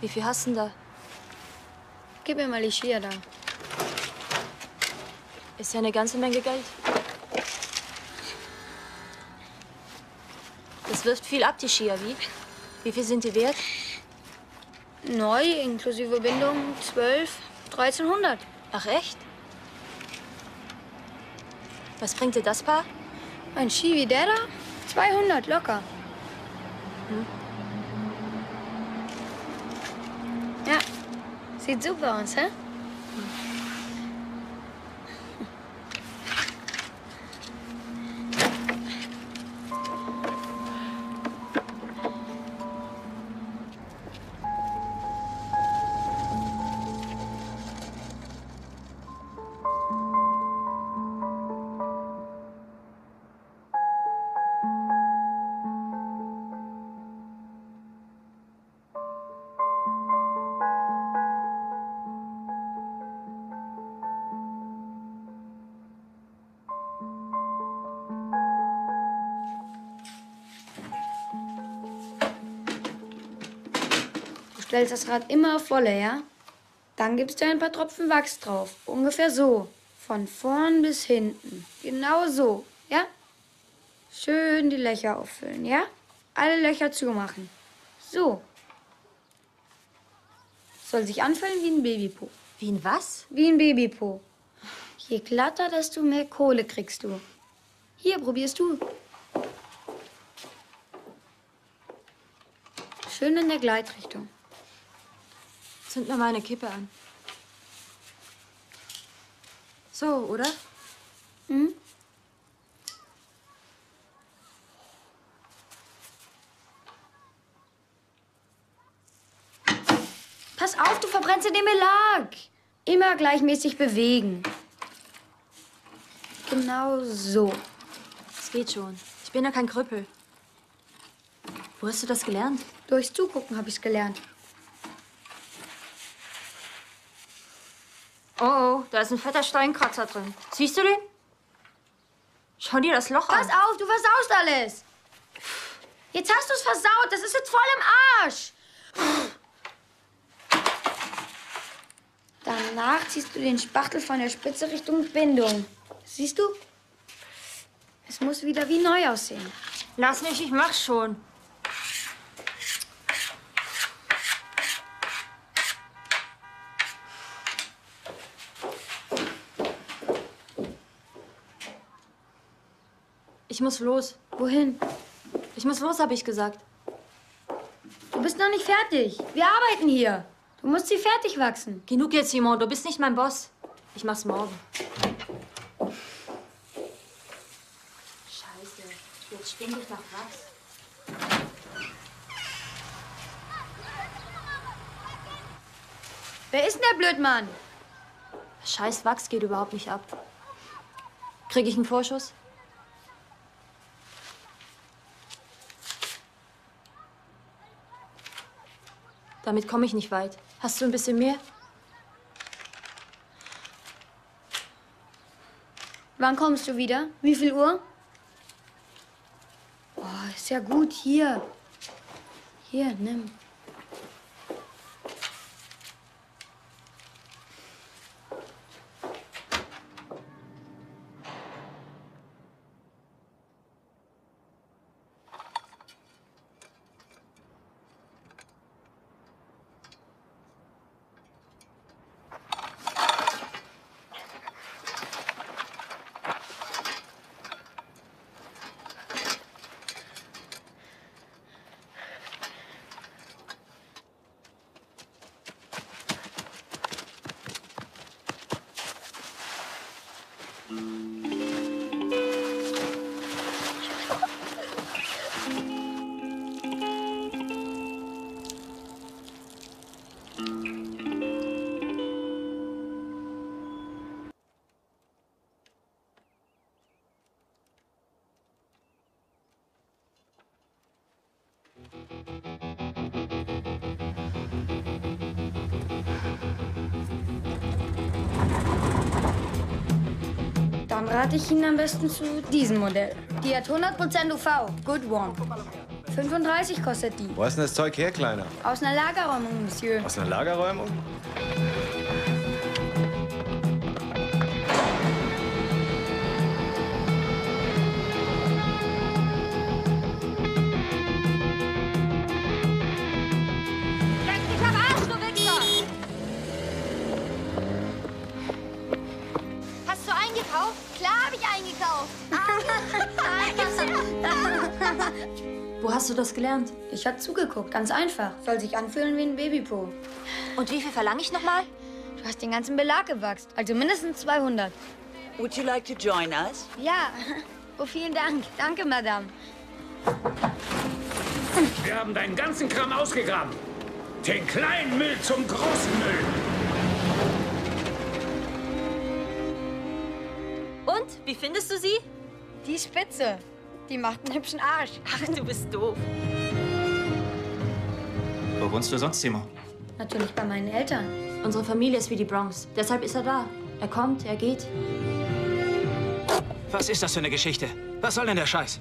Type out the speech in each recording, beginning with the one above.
Wie viel hast du denn da? Gib mir mal die Skier da. Ist ja eine ganze Menge Geld. Das wirft viel ab, die Skier, wie? Wie viel sind die wert? Neu, inklusive Bindung, 12, 1300. Ach, echt? Was bringt dir das Paar? Ein Ski wie der da? 200, locker. Ja, Se desgança. Stellst das Rad immer auf Wolle, ja? Dann gibst du ein paar Tropfen Wachs drauf. Ungefähr so. Von vorn bis hinten. Genau so, ja? Schön die Löcher auffüllen, ja? Alle Löcher zumachen. So. Soll sich anfühlen wie ein Babypo. Wie ein was? Wie ein Babypo. Je glatter, desto mehr Kohle kriegst du. Hier, probierst du. Schön in der Gleitrichtung. Zünd mir mal eine Kippe an. So, oder? Hm? Pass auf, du verbrennst dir den Belag. Immer gleichmäßig bewegen. Genau so. Es geht schon. Ich bin ja kein Krüppel. Wo hast du das gelernt? Durchs Zugucken habe ich's gelernt. Oh, oh, da ist ein fetter Steinkratzer drin. Siehst du den? Schau dir das Loch Pass an. auf, du versaust alles. Jetzt hast du's versaut. Das ist jetzt voll im Arsch. Danach ziehst du den Spachtel von der Spitze Richtung Bindung. Siehst du? Es muss wieder wie neu aussehen. Lass mich, ich mach's schon. Ich muss los. Wohin? Ich muss los, habe ich gesagt. Du bist noch nicht fertig. Wir arbeiten hier. Du musst sie fertig wachsen. Genug jetzt, Simon. Du bist nicht mein Boss. Ich mach's morgen. Scheiße. Jetzt stinkt ich nach Wachs. Wer ist denn der Blödmann? Scheiß Wachs geht überhaupt nicht ab. Krieg ich einen Vorschuss? Damit komme ich nicht weit. Hast du ein bisschen mehr? Wann kommst du wieder? Wie viel Uhr? Oh, ist ja gut. Hier. Hier, nimm. Dann rate ich Ihnen am besten zu diesem Modell. Die hat 100% UV. Good one. 35 kostet die. Wo hast denn das Zeug her, Kleiner? Aus einer Lagerräumung, Monsieur. Aus einer Lagerräumung? Wo hast du das gelernt? Ich hab zugeguckt, ganz einfach. Soll sich anfühlen wie ein Babypo. Und wie viel verlange ich nochmal? Du hast den ganzen Belag gewachst, also mindestens 200. Would you like to join us? Ja, oh, vielen Dank. Danke, Madame. Wir haben deinen ganzen Kram ausgegraben. Den kleinen Müll zum großen Müll. Und? Wie findest du sie? Die Spitze. Die macht einen hübschen Arsch. Ach, du bist doof. Wo wohnst du sonst, Timo? Natürlich bei meinen Eltern. Unsere Familie ist wie die Bronx. Deshalb ist er da. Er kommt, er geht. Was ist das für eine Geschichte? Was soll denn der Scheiß?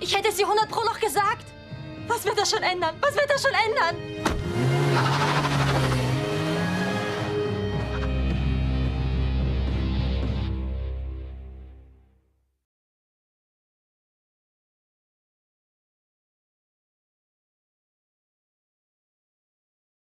Ich hätte es dir 100 Pro noch gesagt. Was wird das schon ändern? Was wird das schon ändern?